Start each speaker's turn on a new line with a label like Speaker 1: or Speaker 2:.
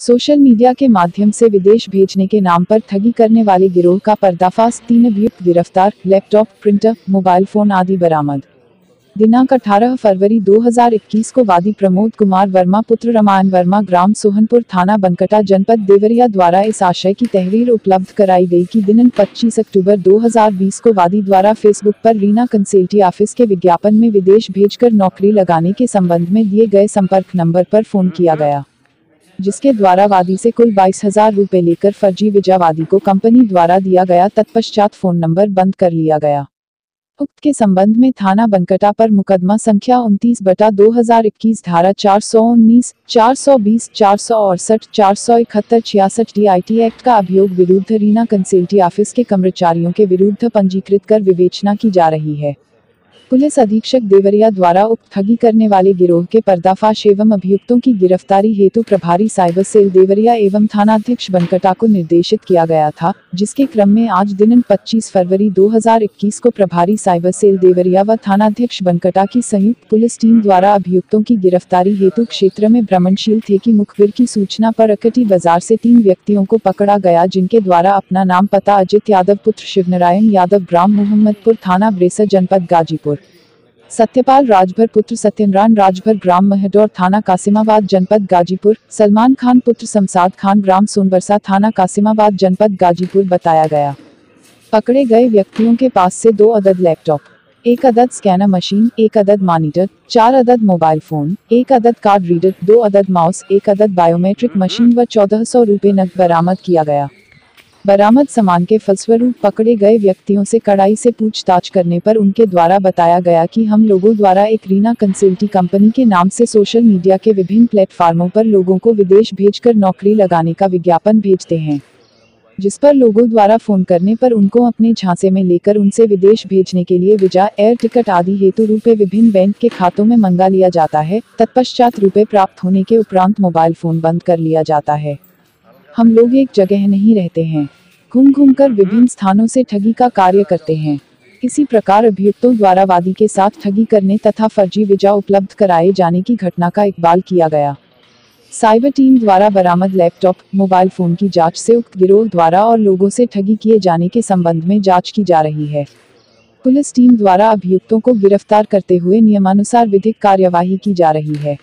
Speaker 1: Social media के माध्यम से विदेश भेजने के नाम पर ठगी करने वाले गिरोह का पर्दाफाश, तीन अभियुक्त गिरफ़्तार, लैपटॉप, प्रिंटर, मोबाइल फ़ोन आदि बरामद। दिनांक 18 फरवरी 2021 को वादी प्रमोद कुमार वर्मा, पुत्र रामायण वर्मा ग्राम सोहनपुर थाना बनकटा, जनपद देवरिया द्वारा इस आशय की तहरीर उपलब्ध कराई गई कि दिनांक 25 अक्टूबर 2020 को वादी द्वारा फेसबुक पर रीना कंसल्टी ऑफ़िस के विज्ञापन में विदेश भेजकर नौकरी लगाने के संबंध में दिए गए संपर्क नंबर पर फ़ोन किया गया। जिसके द्वारा वादी से कुल बाईस हज़ार रूपए लेकर फर्जी विजावादी को कंपनी द्वारा दिया गया तत्पश्चात फ़ोन नंबर बंद कर लिया गया। उक्त के संबंध में थाना बनकटा पर मुकदमा संख्या उनतीस बटा दो हज़ार इक्कीस धारा चार सौ उन्नीस, चार सौ बीस, चार सौ अड़सठ, चार सौ इकहत्तर, छियासठ डी आई टी एक्ट का अभियोग विरुद्ध रीना कंसल्टी ऑफ़िस के कर्मचारियों के विरुद्ध पंजीकृत कर विवेचना की जा रही है। पुलिस अधीक्षक देवरिया द्वारा उक्त ठगी करने वाले गिरोह के पर्दाफाश एवं अभियुक्तों की गिरफ्तारी हेतु प्रभारी साइबर सेल देवरिया एवं थानाध्यक्ष बनकटा को निर्देशित किया गया था, जिसके क्रम में आज दिन 25 फरवरी 2021 को प्रभारी साइबर सेल देवरिया व थानाध्यक्ष बनकटा की संयुक्त पुलिस टीम द्वारा अभियुक्तों की गिरफ्तारी हेतु क्षेत्र में भ्रमणशील थे की मुखबिर की सूचना पर अकटी बाज़ार से तीन व्यक्तियों को पकड़ा गया जिनके द्वारा अपना नाम पता अजित यादव, पुत्र शिवनारायण यादव ग्राम मोहम्मदपुर थाना, ब्रेसर जनपद गाजीपुर। सत्यपाल राजभर, पुत्र सत्यनारायण राजभर, ग्राम महडोर थाना कासिमाबाद, जनपद गाजीपुर। सलमान खान, पुत्र समसाद खान, ग्राम सोनबरसा थाना कासिमाबाद, जनपद गाजीपुर, बताया गया। पकड़े गए व्यक्तियों के पास से दो अदद लैपटॉप, एक अदद स्कैनर मशीन, एक अदद मॉनिटर, चार अदद मोबाइल फ़ोन, एक अदद कार्ड रीडर, दो अदद माउस, एक अदद बायोमेट्रिक मशीन व चौदह सौ रूपए नकद बरामद किया गया। बरामद सामान के फलस्वरूप पकड़े गए व्यक्तियों से कड़ाई से पूछताछ करने पर उनके द्वारा बताया गया कि हम लोगों द्वारा एक रीना कंसल्टी कंपनी के नाम से सोशल मीडिया के विभिन्न प्लेटफार्मों पर लोगों को विदेश भेजकर नौकरी लगाने का विज्ञापन भेजते हैं, जिस पर लोगों द्वारा फ़ोन करने पर उनको अपने झांसे में लेकर उनसे विदेश भेजने के लिए विजा, एयर टिकट आदि हेतु रुपए विभिन्न बैंक के खातों में मंगा लिया जाता है, तत्पश्चात रुपए प्राप्त होने के उपरांत मोबाइल फ़ोन बंद कर लिया जाता है। हम लोग एक जगह नहीं रहते हैं। घूम घूम कर विभिन्न स्थानों से ठगी का कार्य करते हैं। इसी प्रकार अभियुक्तों द्वारा वादी के साथ ठगी करने तथा फर्जी विजा उपलब्ध कराए जाने की घटना का इकबाल किया गया। साइबर टीम द्वारा बरामद लैपटॉप, मोबाइल फ़ोन की जाँच से उक्त गिरोह द्वारा और लोगों से ठगी किए जाने के संबंध में जाँच की जा रही है। पुलिस टीम द्वारा अभियुक्तों को गिरफ़्तार करते हुए नियमानुसार विधिक कार्यवाही की जा रही है।